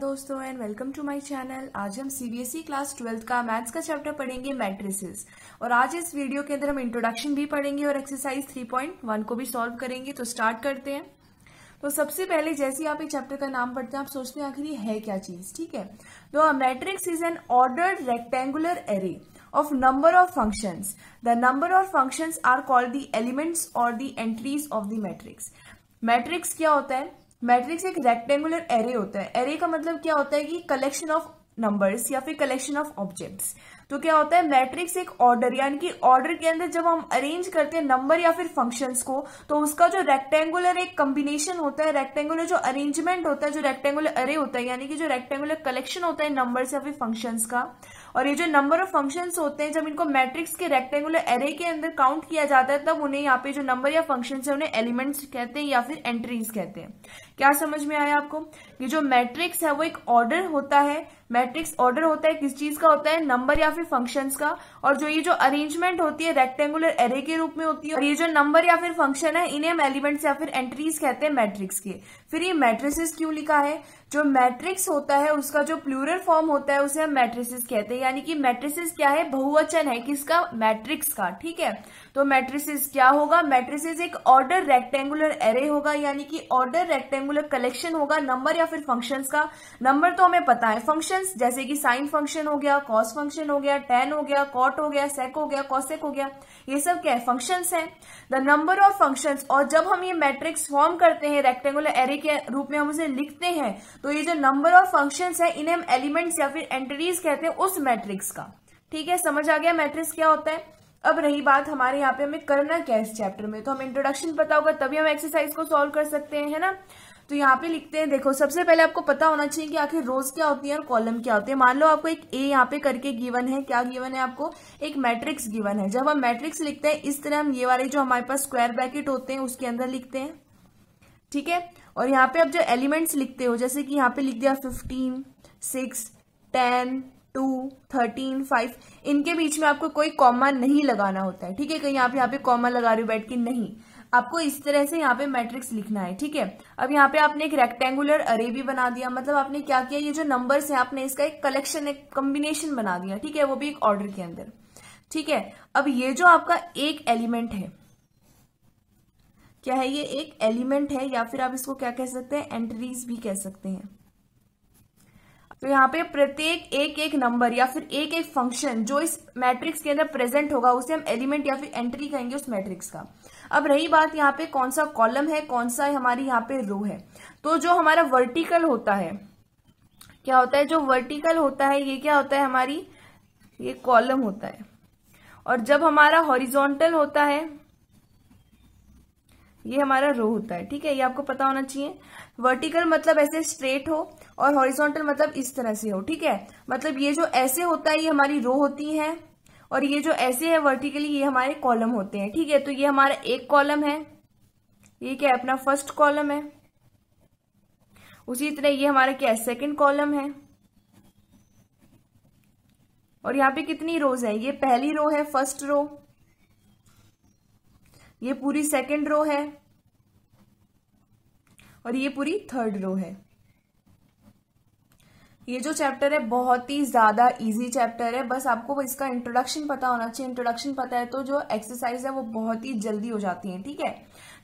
दोस्तों and welcome to my channel आज हम सीबीएसई क्लास ट्वेल्थ का मैथ्स का चैप्टर पढ़ेंगे मैट्रिसेस और आज इस वीडियो के अंदर हम इंट्रोडक्शन भी पढ़ेंगे और एक्सरसाइज 3.1 को भी सॉल्व करेंगे तो स्टार्ट करते हैं. तो सबसे पहले, जैसे आप एक चैप्टर का नाम पढ़ते हैं, आप सोचते हैं, आखिर ये है क्या चीज़? ठीक है? तो matrix is an ordered rectangular array of number of functions. The number of functions are called the elements or the entries of the matrix. Matrix क्या होता है? मैट्रिक्स एक रेक्टेंगुलर एरे होता है। एरे का मतलब क्या होता है कि कलेक्शन ऑफ़ नंबर्स या फिर कलेक्शन ऑफ़ ऑब्जेक्ट्स तो क्या होता है मैट्रिक्स एक ऑर्डर यानी कि ऑर्डर के अंदर जब हम अरेंज करते हैं नंबर या फिर फ़ंक्शंस को तो उसका जो रेक्टेंगुलर एक कॉम्बिनेशन होता है रेक्टेंगुलर जो अरेंजमेंट होता है, जो रेक्टेंगुलर अरे होता है, यानी कि जो रेक्टेंगुलर कलेक्शन होता है नंबर्स या फिर फ़ंक्शंस का और ये जो नंबर ऑफ़ फ़ंक्शंस होते हैं, जब इनको मैट्रिक्स के रेक्टेंगुलर एरे के अंदर काउंट किया जाता है, तब उन्हें यहाँ पे जो नंबर या फ़ंक्शन है, उन्हें एलिमेंट्स कहते हैं या फिर एंट्रीज कहते हैं। क्या समझ में आया आपको? ये जो मैट्रिक्स है, वो एक ऑर्डर होता है। मैट्रिक्स ऑर्डर होता है किस चीज़ का होता है? नंबर या फिर फ़ंक्शंस का। और जो ये जो अरेंजमेंट होती है रेक्टेंगुलर एरे के रूप में होती है। और ये जो नंबर या फिर फ़ंक्शन है, इन्हें हम एलिमेंट्स या फिर एंट्रीज कहते हैं मैट्रिक्स के। फिर ये मैट्रिसेस क्यों लिखा है? जो मैट्रिक्स होता है, उसका जो प्लूरल फॉर्म होता है, उसे हम मैट्रिसेस कहते हैं। यानी कि मैट्रिसेस क्या है? बहुवचन है किसका? मैट्रिक्स का, ठीक है? तो मैट्रिसेस क्या होगा? मैट्रिसेस एक ऑर्डर रेक्टेंगुलर एरे होगा, यानी कि ऑर्डर रेक्टेंगुलर कलेक्शन होगा नंबर या फिर फ़ंक्शंस का। नंबर तो हमें पता है फ़ंक्शंस जैसे कि साइन फ़ंक्शन हो गया कॉस फ़ंक्शन हो गया टेन हो गया कॉट हो गया सेक हो गया कॉसेक हो गया, ये सब क्या है? फ़ंक्शंस है। द नंबर ऑफ़ फ़ंक्शंस और जब हम ये मैट्रिक्स फॉर्म करते हैं रेक्टेंगुलर एरे के रूप में, हम उसे लिखते हैं तो ये जो नंबर ऑफ़ फ़ंक्शंस है, इन्हें हम एलिमेंट्स या फिर एंट्रीज कहते हैं उस मैट्रिक्स का। ठीक है, समझ आ गया मैट्रिक्स क्या होता है? अब रही बात हमारे यहाँ पे हमें करना क्या है इस चैप्टर में। तो हम इंट्रोडक्शन पता होगा, तभी हम एक्सरसाइज को सॉल्व कर सकते हैं, है ना? तो यहाँ पे लिखते हैं, देखो, सबसे पहले आपको पता होना चाहिए कि आखिर रोज क्या होती है और कॉलम क्या होती है। मान लो आपको एक ए यहाँ पे करके गिवन है, क्या गिवन है आपको? एक मैट्रिक्स गिवन है। जब हम मैट्रिक्स लिखते हैं, इस तरह हम ये वाले जो हमारे पास स्क्वायर ब्रैकेट होते हैं, उसके अंदर लिखते हैं, ठीक है? और यहाँ पे आप जो एलिमेंट्स लिखते हो, जैसे कि यहाँ पे लिख दिया fifteen six ten two, thirteen, five, इनके बीच में आपको कोई कॉमा नहीं लगाना होता है, ठीक है? कहीं आप यहाँ पे कॉमा लगा रहे हो बैठ के, नहीं। आपको इस तरह से यहाँ पे मैट्रिक्स लिखना है, ठीक है? अब यहाँ पे आपने एक रेक्टेंगुलर अरे भी बना दिया मतलब आपने क्या किया? ये जो नंबर्स है, आपने इसका एक कलेक्शन एक कॉम्बिनेशन बना दिया, ठीक है? वो भी एक ऑर्डर के अंदर, ठीक है? अब ये जो आपका एक एलिमेंट है, क्या है ये एक एलिमेंट है? या फिर आप इसको क्या कह सकते हैं? एंट्रीज भी कह सकते हैं। तो यहाँ पे प्रत्येक एक एक नंबर या फिर एक एक फ़ंक्शन जो इस मैट्रिक्स के अंदर प्रेजेंट होगा, उसे हम एलिमेंट या फिर एंट्री कहेंगे उस मैट्रिक्स का। अब रही बात यहाँ पे कौन सा कॉलम है, कौन सा हमारी यहाँ पे रो है। तो जो हमारा वर्टिकल होता है, क्या होता है? जो वर्टिकल होता है, ये क्या होता है हमारी? ये कॉलम होता है। और जब हमारा हॉरिजॉन्टल होता है ये हमारा रो होता है, ठीक है? ये आपको पता होना चाहिए। वर्टिकल मतलब ऐसे स्ट्रेट हो और हॉरिजॉन्टल मतलब इस तरह से हो, ठीक है? मतलब ये जो ऐसे होता है, ये हमारी रो होती है और ये जो ऐसे है वर्टिकली ये हमारे कॉलम होते हैं, ठीक है? तो ये हमारा एक कॉलम है। ये क्या अपना फ़र्स्ट कॉलम है। उसी तरह ये हमारा क्या है? सेकंड कॉलम है। और यहाँ पे कितनी रोज है? ये पहली रो है फ़र्स्ट रो ये पूरी सेकेंड रो है और ये पूरी थर्ड रो है। ये जो चैप्टर है, बहुत ही ज़्यादा इजी चैप्टर है। बस आपको इसका इंट्रोडक्शन पता होना चाहिए। इंट्रोडक्शन पता है तो जो एक्सरसाइज है, वो बहुत ही जल्दी हो जाती है, ठीक है?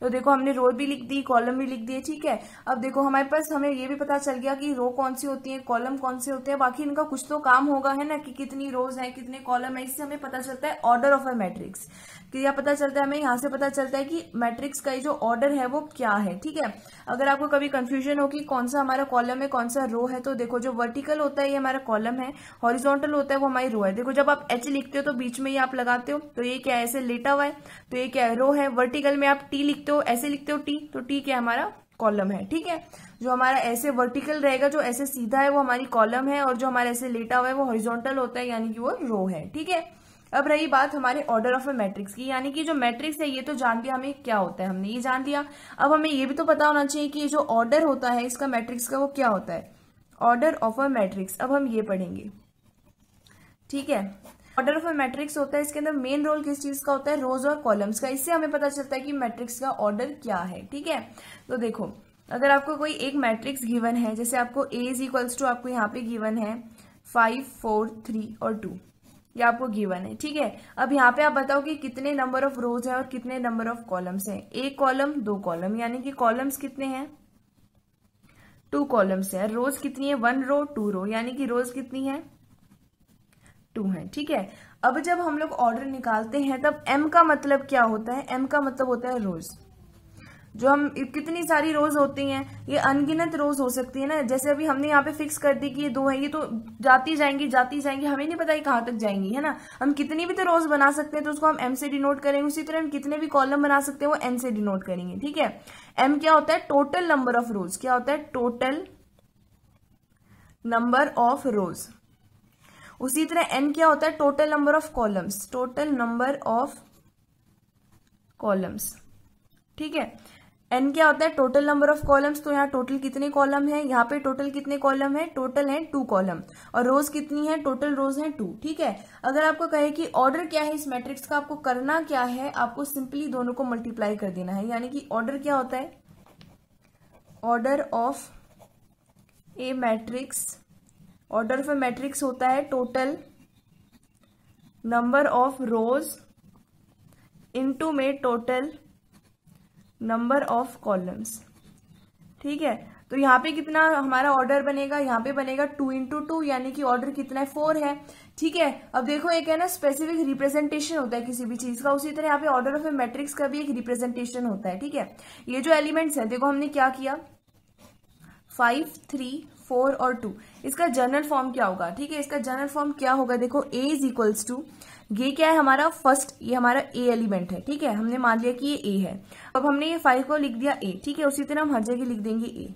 तो देखो, हमने रो भी लिख दी कॉलम भी लिख दिए, ठीक है? अब देखो, हमारे पास, हमें ये भी पता चल गया कि रो कौन सी होती है कॉलम कौन से होते हैं। बाकी इनका कुछ तो काम होगा, है ना? कि कितनी रोज है, कितने कॉलम है, इससे हमें पता चलता है ऑर्डर ऑफ़ अ मैट्रिक्स क्या पता चलता है, हमें यहाँ से पता चलता है कि मैट्रिक्स का जो ऑर्डर है वो क्या है, ठीक है? अगर आपको कभी कंफ्यूजन हो कि कौन सा हमारा कॉलम है, कौन सा रो है तो देखो जो वर्टिकल होता है, ये हमारा कॉलम है हॉरिजॉन्टल होता है, वो हमारी रो है। देखो, जब आप एच लिखते हो तो बीच में ये आप लगाते हो तो ये क्या है, ऐसे लेटा हुआ है तो ये क्या है रो है। वर्टिकल में आप टी लिखते हो, ऐसे लिखते हो टी तो टी क्या हमारा कॉलम है, ठीक है? जो हमारा ऐसे वर्टिकल रहेगा, जो ऐसे सीधा है, वो हमारी कॉलम है, और जो हमारा ऐसे लेटा हुआ है, वो हॉरिजॉन्टल होता है, यानी कि वो रो है, ठीक है? अब रही बात हमारे ऑर्डर ऑफ़ ए मैट्रिक्स की, यानी कि जो मैट्रिक्स है, ये तो जान लिया हमें क्या होता है, हमने ये जान लिया। अब हमें ये भी तो पता होना चाहिए कि जो ऑर्डर होता है, इसका मैट्रिक्स का वो क्या होता है? ऑर्डर ऑफ़ अ मैट्रिक्स अब हम ये पढ़ेंगे। ठीक है? ऑर्डर ऑफ़ अ मैट्रिक्स होता है, इसके अंदर मेन रोल किस चीज़ का होता है? रोज और कॉलम्स का। इससे हमें पता चलता है कि मैट्रिक्स का ऑर्डर क्या है, ठीक है? तो देखो, अगर आपको कोई एक मैट्रिक्स गिवन है, जैसे आपको ए इज़ इक्वल्स टू आपको यहाँ पे गिवन है फाइव फोर थ्री और टू ये आपको गिवन है, ठीक है? अब यहाँ पे आप बताओ कि कितने नंबर ऑफ़ रोज है और कितने नंबर ऑफ़ कॉलम्स हैं? एक कॉलम दो कॉलम यानी कि कॉलम्स कितने हैं? टू कॉलम्स है। रोज कितनी है? वन रो टू रो यानी कि रोज कितनी है? टू है, ठीक है? अब जब हम लोग ऑर्डर निकालते हैं, तब एम का मतलब क्या होता है? एम का मतलब होता है रोज जो हम, कितनी सारी रोज होती हैं, ये अनगिनत रोज हो सकती है ना। जैसे अभी हमने यहाँ पे फिक्स कर दी कि ये दो है, ये तो जाती जाएँगी जाती जाएँगी, हमें नहीं पता ये कहाँ तक जाएँगी, है ना। हम कितनी भी तो रोज बना सकते हैं तो उसको हम एम से डिनोट करेंगे। उसी तरह हम कितने भी कॉलम बना सकते हैं, वो एन से डिनोट करेंगे, ठीक है। एम क्या होता है? टोटल नंबर ऑफ़ रोज क्या होता है? टोटल नंबर ऑफ़ रोज उसी तरह एन क्या होता है? Total number of columns total number of columns ठीक है? एन क्या होता है? टोटल नंबर ऑफ़ कॉलम्स तो यहाँ टोटल कितने कॉलम है? यहाँ पे टोटल कितने कॉलम है? टोटल है टू कॉलम और रोज कितनी है? टोटल रोज है टू ठीक है? अगर आपको कहे कि ऑर्डर क्या है इस मैट्रिक्स का, आपको करना क्या है, आपको सिंपली दोनों को मल्टीप्लाई कर देना है। यानी कि ऑर्डर क्या होता है? Order of a matrix order of a matrix होता है total number of rows into में टोटल नंबर ऑफ़ कॉलम्स ठीक है? तो यहाँ पे कितना हमारा ऑर्डर बनेगा? यहाँ पे बनेगा टू इंटू टू यानी कि ऑर्डर कितना है? फोर है। ठीक है? अब देखो, एक है ना स्पेसिफिक रिप्रेजेंटेशन होता है किसी भी चीज़ का। उसी तरह यहाँ पे ऑर्डर ऑफ़ ए मैट्रिक्स का भी एक रिप्रेजेंटेशन होता है। ठीक है? ये जो एलिमेंट्स है, देखो हमने क्या किया? फाइव थ्री फोर और टू इसका जनरल फॉर्म क्या होगा? ठीक है? इसका जनरल फॉर्म क्या होगा? देखो ए इज़ इक्वल्स टू ये क्या है हमारा फ़र्स्ट ये हमारा ए एलिमेंट है, ठीक है? हमने मान लिया कि ये ए है। अब हमने ये फाइव को लिख दिया ए ठीक है? उसी तरह हम हर जगह लिख देंगे ए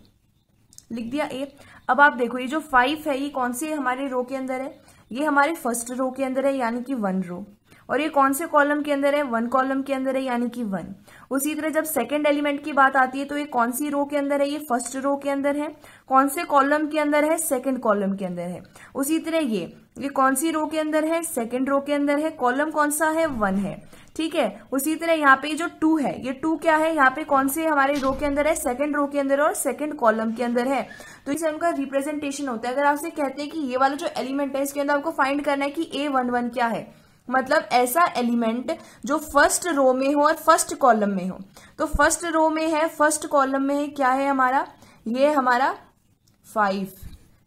लिख दिया ए अब आप देखो, ये जो फाइव है, ये कौन से हमारे रो के अंदर है? ये हमारे फ़र्स्ट रो के अंदर है, यानी कि वन रो और ये कौन से कॉलम के अंदर है वन कॉलम के अंदर है यानी कि वन उसी तरह जब सेकंड एलिमेंट की बात आती है तो ये कौन सी रो के अंदर है ये फ़र्स्ट रो के अंदर है कौन से कॉलम के अंदर है सेकंड कॉलम के अंदर है उसी तरह ये ये कौन सी रो के अंदर है सेकंड रो के अंदर है कॉलम कौन सा है वन है ठीक है उसी तरह यहाँ पे जो टू है ये टू क्या है यहाँ पे कौन से हमारे रो के अंदर है सेकंड रो के अंदर और सेकंड कॉलम के अंदर है तो इसे उनका रिप्रेजेंटेशन होता है अगर आपसे कहते हैं कि ये वाला जो एलिमेंट है इसके अंदर आपको फाइंड करना है कि ए वन वन क्या है मतलब ऐसा एलिमेंट जो फ़र्स्ट रो में हो और फ़र्स्ट कॉलम में हो। तो फ़र्स्ट रो में है, फ़र्स्ट कॉलम में है, क्या है हमारा? ये हमारा फाइव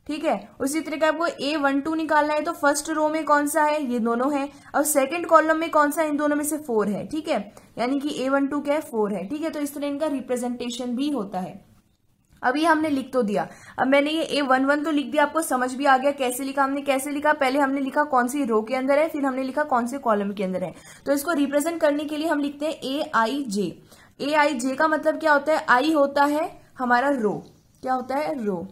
ठीक है? उसी तरीके आपको ए वन टू निकालना है तो फ़र्स्ट रो में कौन सा है? ये दोनों है। और सेकंड कॉलम में कौन सा है? इन दोनों में से फोर है। ठीक है? यानी कि ए वन टू क्या है? फोर है। ठीक है? तो इस तरह इनका रिप्रेजेंटेशन भी होता है। अभी हमने लिख तो दिया। अब मैंने ये ए वन वन तो लिख दिया, आपको समझ भी आ गया कैसे लिखा हमने, कैसे लिखा, पहले हमने लिखा कौन सी रो के अंदर है, फिर हमने लिखा कौन से कॉलम के अंदर है। तो इसको रिप्रेजेंट करने के लिए हम लिखते हैं A i J A i जे का मतलब क्या होता है? आई होता है हमारा रो क्या होता है? रो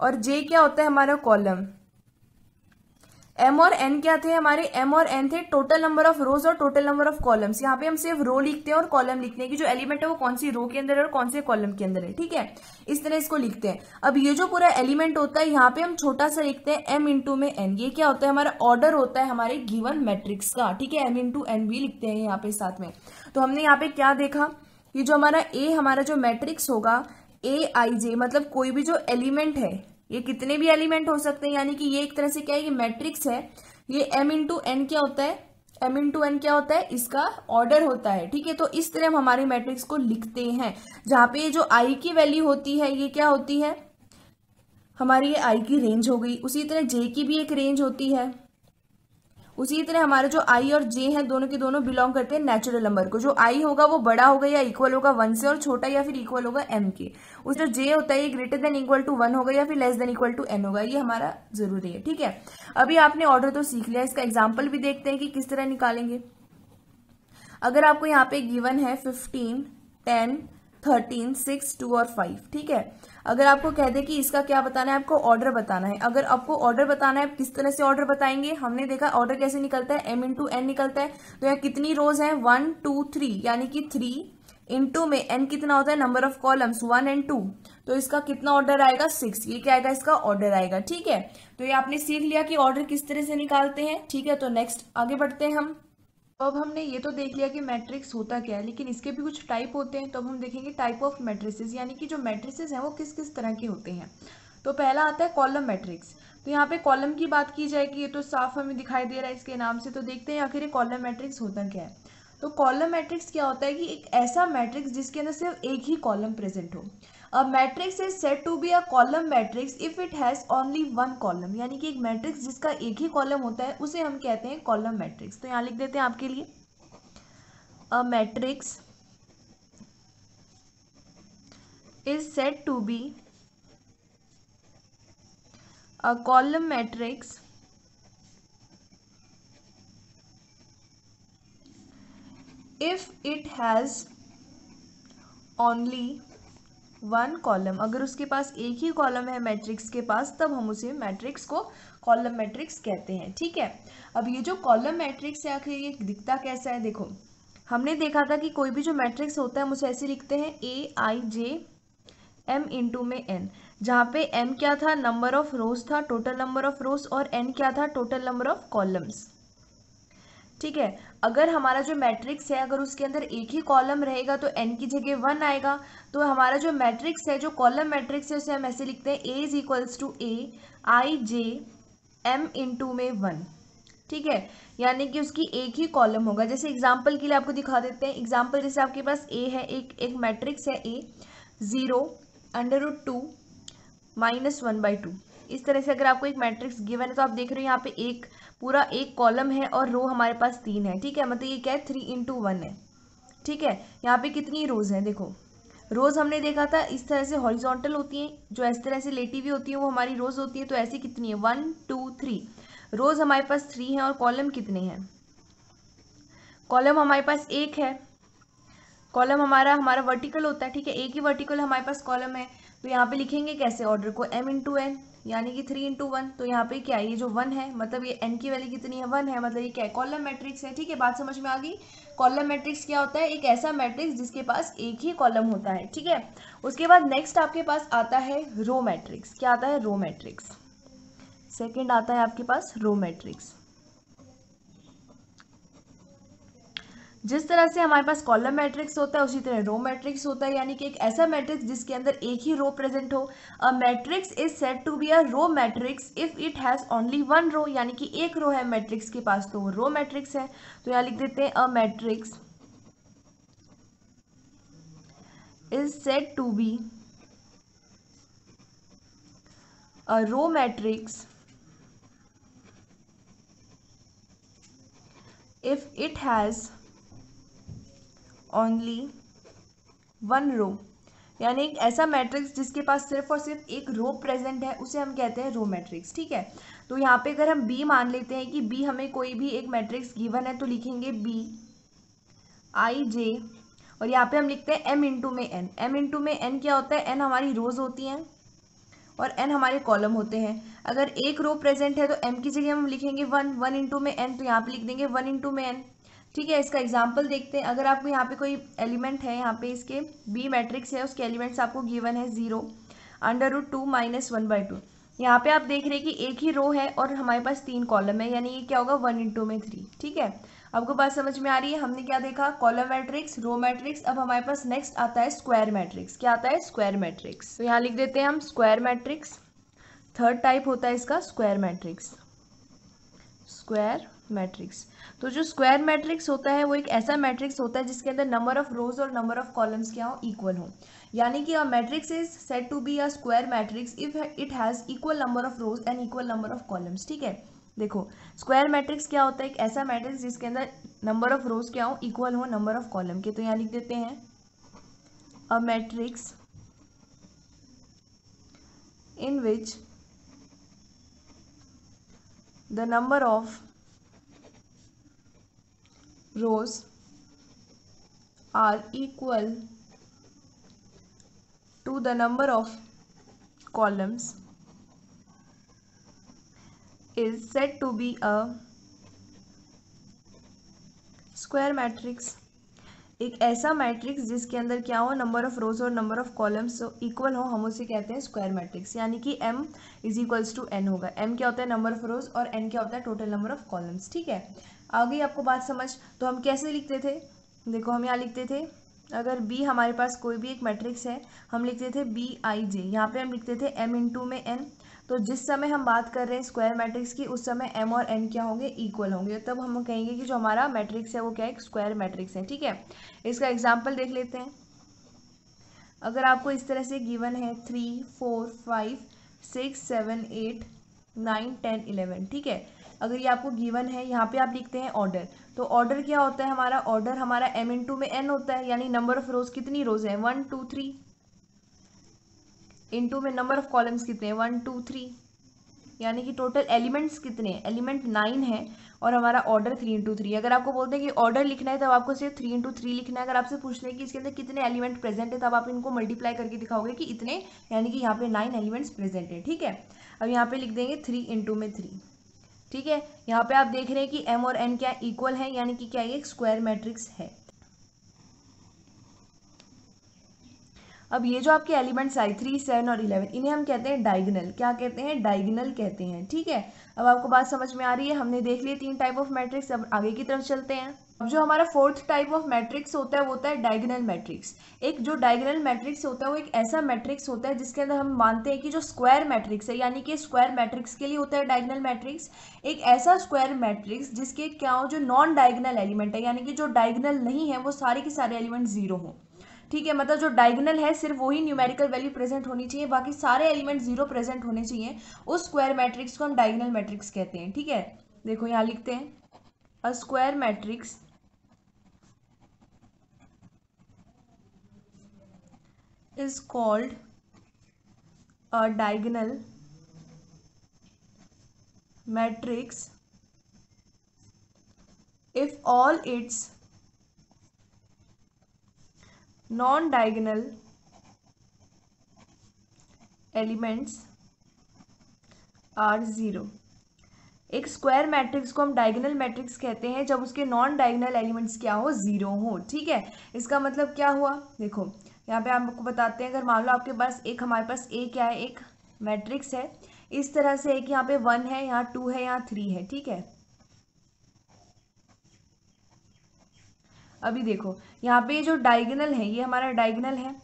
और जे क्या होता है? हमारा कॉलम एम और एन क्या थे हमारे? एम और एन थे टोटल नंबर ऑफ़ रोज और टोटल नंबर ऑफ़ कॉलम्स यहाँ पे हम सिर्फ़ रो लिखते हैं और कॉलम लिखते हैं कि जो एलिमेंट है वो कौन सी रो के अंदर है और कौन से कॉलम के अंदर है, ठीक है? इस तरह इसको लिखते हैं। अब ये जो पूरा एलिमेंट होता है, यहाँ पे हम छोटा सा लिखते हैं एम इंटू में एन ये क्या होता है? हमारा ऑर्डर होता है हमारे गिवन मैट्रिक्स का, ठीक है? एम इंटू एन भी लिखते हैं यहाँ पे साथ में। तो हमने यहाँ पे क्या देखा? ये जो हमारा ए हमारा जो मैट्रिक्स होगा ए आई जे मतलब कोई भी जो एलिमेंट है ये कितने भी एलिमेंट हो सकते हैं, यानी कि ये एक तरह से क्या है, ये मैट्रिक्स है। ये एम इंटू एन क्या होता है? एम इंटू एन क्या होता है? इसका ऑर्डर होता है, ठीक है? तो इस तरह हम हमारे मैट्रिक्स को लिखते हैं। जहाँ पे जो आई की वैल्यू होती है, ये क्या होती है? हमारी ये आई की रेंज हो गई। उसी तरह जे की भी एक रेंज होती है। उसी तरह हमारे जो आई और जे हैं, दोनों के दोनों बिलोंग करते हैं नेचुरल नंबर को। जो आई होगा, वो बड़ा होगा या इक्वल होगा वन से, और छोटा या फिर इक्वल होगा एम के। उस जो जे होता है, ये greater than equal to one होगा या फिर less than equal to n होगा, ये हमारा ज़रूरी है, ठीक है? अभी आपने ऑर्डर तो सीख लिया, इसका एग्ज़ाम्पल भी देखते हैं कि किस तरह निकालेंगे। अगर आपको यहाँ पे गिवन है fifteen ten thirteen six two और फाइव ठीक है? अगर आपको कह दे कि इसका क्या बताना है, आपको ऑर्डर बताना है। अगर आपको ऑर्डर बताना है, आप किस तरह से ऑर्डर बताएँगे? हमने देखा ऑर्डर कैसे निकलता है एम इंटू एन निकलता है। तो यहाँ कितनी रोज है? वन टू थ्री यानी कि थ्री इंटू में एन कितना होता है? Number of columns one and two तो इसका कितना ऑर्डर आएगा? सिक्स ये क्या आएगा? इसका ऑर्डर आएगा, ठीक है? तो ये आपने सीख लिया कि ऑर्डर किस तरह से निकालते हैं, ठीक है? तो नेक्स्ट आगे बढ़ते हैं हम। तो अब हमने ये तो देख लिया कि मैट्रिक्स होता क्या है, लेकिन इसके भी कुछ टाइप होते हैं तो अब हम देखेंगे टाइप ऑफ़ मैट्रिसेस यानी कि जो मैट्रिसेस हैं वो किस किस तरह के होते हैं। तो पहला आता है कॉलम मैट्रिक्स तो यहाँ पे कॉलम की बात की जाएगी ये तो साफ़ हमें दिखाई दे रहा है इसके नाम से तो देखते हैं आखिर ये कॉलम मैट्रिक्स होता क्या है। तो कॉलम मैट्रिक्स क्या होता है कि एक ऐसा मैट्रिक्स जिसके अंदर सिर्फ़ एक ही कॉलम प्रेजेंट हो। A matrix is said to be a column matrix if it has only one column यानी कि एक मैट्रिक्स जिसका एक ही कॉलम होता है, उसे हम कहते हैं कॉलम मैट्रिक्स तो यहाँ लिख देते हैं आपके लिए. A matrix is said to be a column matrix if it has only one column अगर उसके पास एक ही कॉलम है मैट्रिक्स के पास, तब हम उसे मैट्रिक्स को कॉलम मैट्रिक्स कहते हैं, ठीक है? अब ये जो कॉलम मैट्रिक्स है, आखिर ये दिखता कैसा है? देखो, हमने देखा था कि कोई भी जो मैट्रिक्स होता है, हम उसे ऐसे लिखते हैं A i j m into में एन जहाँ पे एम क्या था? नंबर ऑफ़ रोज था टोटल नंबर ऑफ़ रोज और एन क्या था? टोटल नंबर ऑफ़ कॉलम्स ठीक है? अगर हमारा जो मैट्रिक्स है, अगर उसके अंदर एक ही कॉलम रहेगा तो एन की जगह वन आएगा। तो हमारा जो मैट्रिक्स है, जो कॉलम मैट्रिक्स है, उसे हम ऐसे लिखते हैं A is equals to A i j m into में वन ठीक है? यानी कि उसकी एक ही कॉलम होगा। जैसे एग्ज़ाम्पल के लिए आपको दिखा देते हैं। एग्ज़ाम्पल जैसे आपके पास ए है, एक एक मैट्रिक्स है A zero under root two minus one by two इस तरह से अगर आपको एक मैट्रिक्स गिवन है तो आप देख रहे हो यहाँ पे एक, पूरा एक कॉलम है और रो हमारे पास तीन है, ठीक है? मतलब ये क्या है? थ्री इंटू वन है, ठीक है? यहाँ पे कितनी रोज हैं, देखो। रोज हमने देखा था, इस तरह से हॉरिजॉन्टल होती हैं, जो इस तरह से लेटी हुई होती है, वो हमारी रोज होती है तो ऐसी कितनी है? वन टू थ्री रोज हमारे पास थ्री हैं और कॉलम कितने हैं? कॉलम हमारे पास एक है। कॉलम हमारा हमारा वर्टिकल होता है, ठीक है? एक ही वर्टिकल हमारे पास कॉलम है तो यहाँ पे लिखेंगे कैसे? ऑर्डर को एम इंटू एन यानी कि थ्री इंटू वन तो यहाँ पे क्या है? ये जो वन है मतलब ये एन की वैल्यू कितनी है? वन है मतलब ये क्या है? कॉलम मैट्रिक्स है, ठीक है? बात समझ में आ गई? कॉलम मैट्रिक्स क्या होता है? एक ऐसा मैट्रिक्स जिसके पास एक ही कॉलम होता है, ठीक है? उसके बाद नेक्स्ट आपके पास आता है रो मैट्रिक्स क्या आता है? रो मैट्रिक्स सेकेंड आता है आपके पास रो मैट्रिक्स जिस तरह से हमारे पास कॉलम मैट्रिक्स होता है, उसी तरह रो मैट्रिक्स होता है, यानी कि एक ऐसा मैट्रिक्स जिसके अंदर एक ही रो प्रेजेंट हो। A matrix is said to be a row matrix if it has only one row यानी कि एक रो है मैट्रिक्स के पास तो वो रो मैट्रिक्स है। तो यहाँ लिख देते हैं a matrix is said to be a row matrix if it has only one row यानी एक ऐसा मैट्रिक्स जिसके पास सिर्फ़ और सिर्फ़ एक रो प्रेजेंट है, उसे हम कहते हैं रो मैट्रिक्स ठीक है? तो यहाँ पे अगर हम बी मान लेते हैं कि बी हमें कोई भी एक मैट्रिक्स गिवन है तो लिखेंगे बी आई जे और यहाँ पे हम लिखते हैं एम इंटू में एन एम इंटू में एन क्या होता है? एन हमारी रोज होती हैं और एन हमारे कॉलम होते हैं। अगर एक रो प्रेजेंट है तो एम की जगह हम लिखेंगे वन वन इंटू में एन तो यहाँ पे लिख देंगे वन इंटू में एन ठीक है, इसका एग्ज़ाम्पल देखते हैं। अगर आपको यहाँ पे कोई एलिमेंट है, यहाँ पे इसके बी मैट्रिक्स है, उसके एलिमेंट्स आपको गिवन है zero under root two minus one by two यहाँ पे आप देख रहे हैं कि एक ही रो है और हमारे पास तीन कॉलम है, यानी ये क्या होगा? वन इंटू में थ्री ठीक है? आपको बात समझ में आ रही है? हमने क्या देखा? कॉलम मैट्रिक्स रो मैट्रिक्स अब हमारे पास नेक्स्ट आता है स्क्वायर मैट्रिक्स क्या आता है? स्क्वायर मैट्रिक्स तो यहाँ लिख देते हैं हम स्क्वायर मैट्रिक्स थर्ड टाइप होता है इसका स्क्वायर मैट्रिक्स स्क्वायर मैट्रिक्स तो जो स्क्वायर मैट्रिक्स होता है, वो एक ऐसा मैट्रिक्स होता है जिसके अंदर नंबर ऑफ़ रोज और नंबर ऑफ़ कॉलम्स क्या हो इक्वल हो। यानी कि a matrix is said to be a square matrix if it has equal number of rows and equal number of columns ठीक है? देखो स्क्वायर मैट्रिक्स क्या होता है? एक ऐसा मैट्रिक्स जिसके अंदर नंबर ऑफ़ रोज क्या हो इक्वल हो नंबर ऑफ़ कॉलम के। तो यहाँ लिख देते हैं a matrix in which the number of rows are equal to the number of columns is said to be a square matrix एक ऐसा मैट्रिक्स जिसके अंदर क्या हो नंबर ऑफ़ रोज और नंबर ऑफ़ कॉलम्स इक्वल हो, हम उसे कहते हैं स्क्वायर मैट्रिक्स यानी कि m is equals to n होगा. m क्या होता है नंबर ऑफ़ रोज और n क्या होता है टोटल नंबर ऑफ़ कॉलम्स ठीक है? आ गई आपको बात समझ तो हम कैसे लिखते थे? देखो, हम यहाँ लिखते थे, अगर बी हमारे पास कोई भी एक मैट्रिक्स है, हम लिखते थे बी आई जे यहाँ पे हम लिखते थे एम इंटू में एन तो जिस समय हम बात कर रहे हैं स्क्वायर मैट्रिक्स की, उस समय एम और एन क्या होंगे? इक्वल होंगे। तब हम कहेंगे कि जो हमारा मैट्रिक्स है, वो क्या है स्क्वायर मैट्रिक्स है, ठीक है? इसका एग्ज़ाम्पल देख लेते हैं। अगर आपको इस तरह से गिवन है three four five six seven eight nine ten eleven ठीक है? अगर ये आपको गिवन है, यहाँ पे आप लिखते हैं ऑर्डर तो ऑर्डर क्या होता है हमारा? ऑर्डर हमारा एम इंटू में एन होता है, यानी नंबर ऑफ़ रोज कितनी रोज है? वन टू थ्री इंटू में नंबर ऑफ़ कॉलम्स कितने हैं? वन टू थ्री यानी कि टोटल एलिमेंट्स कितने हैं? एलिमेंट नाइन है और हमारा ऑर्डर थ्री इंटू थ्री अगर आपको बोलते हैं कि ऑर्डर लिखना है, तब आपको सिर्फ़ थ्री इंटू थ्री लिखना है। अगर आपसे पूछते हैं कि इसके अंदर कितने एलिमेंट प्रेजेंट है, तब आप इनको मल्टीप्लाई करके दिखाओगे कि इतने, यानी कि यहाँ पे नाइन एलिमेंट्स प्रेजेंट है। ठीक है? अब यहाँ पे लिख देंगे थ्री इंटू में थ्री ठीक है? यहाँ पे आप देख रहे हैं कि एम और एन क्या इक्वल है, यानी कि क्या ये स्क्वायर मैट्रिक्स है। अब ये जो आपके एलिमेंट्स आए थ्री सेवन और इलेवन इन्हें हम कहते हैं डायगनल क्या कहते हैं? डायगनल कहते हैं, ठीक है? अब आपको बात समझ में आ रही है, हमने देख लिया तीन टाइप ऑफ़ मैट्रिक्स अब आगे की तरफ़ चलते हैं। अब जो हमारा फोर्थ टाइप ऑफ़ मैट्रिक्स होता है, वो होता है डायगनल मैट्रिक्स। एक जो डायगनल मैट्रिक्स होता है, वो एक ऐसा मैट्रिक्स होता है, जिसके अंदर हम मानते हैं कि जो स्क्वायर मैट्रिक्स है, यानी कि स्क्वायर मैट्रिक्स के लिए होता है डायगनल मैट्रिक्स। एक ऐसा स्क्वायर मैट्रिक्स जिसके क्या हो, जो नॉन डायगनल एलिमेंट है, यानी कि जो डायगनल नहीं है, वो सारे के सारे एलिमेंट ज़ीरो हों। ठीक है मतलब जो डायगनल है, सिर्फ़ वही न्यूमेरिकल वैल्यू प्रेजेंट होनी चाहिए, बाकी सारे एलिमेंट ज़ीरो प्रेजेंट होने चाहिए। उस स्क्वायर मैट्रिक्स को हम डायगनल मैट्रिक्स कहते हैं, ठीक है? देखो, यहाँ लिखते हैं a square matrix is called a diagonal matrix. If all its diagonal elements are zero एक स्क्वायर मैट्रिक्स को हम डायगनल मैट्रिक्स कहते हैं जब उसके नॉन डायगनल एलिमेंट्स क्या हो ज़ीरो हो, ठीक है? इसका मतलब क्या हुआ? देखो यहाँ पे हम आपको बताते हैं, अगर मान लो आपके पास एक, हमारे पास ए क्या है? एक मैट्रिक्स है। इस तरह से एक यहाँ पे वन है, यहाँ टू है, यहाँ थ्री है, ठीक है? अभी देखो, यहाँ पे ये जो डायगनल है, ये हमारा डायगनल है।